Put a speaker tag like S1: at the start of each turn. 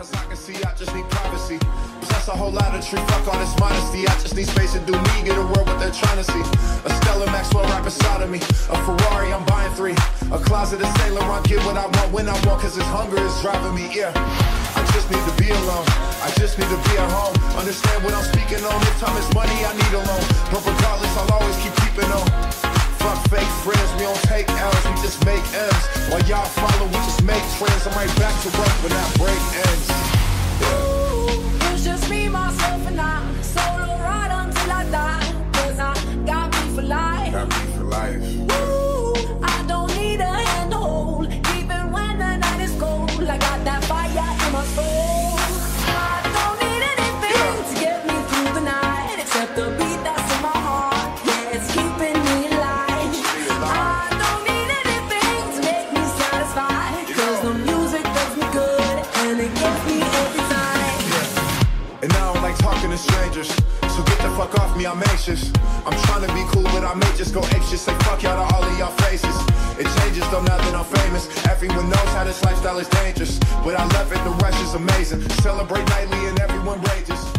S1: as I can see, I just need privacy. Possess a whole lot of tree, fuck all this modesty. I just need space to do me, get a world what they're trying to see. A Stella Maxwell right beside of me. A Ferrari, I'm buying three. A closet of Saint Laurent, get what I want when I want, cause this hunger is driving me, yeah. I just need to be alone. I just need to be at home. Understand what I'm speaking on. If time is money, I need a loan. But regardless, I'll always keep keeping on. Fuck fake friends, we don't take L's, we just make M's. Y'all follow, we just make trends. I'm right back to work when that break ends.
S2: Ooh,
S1: strangers. So get the fuck off me, I'm anxious. I'm trying to be cool, but I may just go anxious. Say fuck y'all to all of y'all faces. It changes though now that I'm famous. Everyone knows how this lifestyle is dangerous. But I love it, the rush is amazing. Celebrate nightly and everyone rages.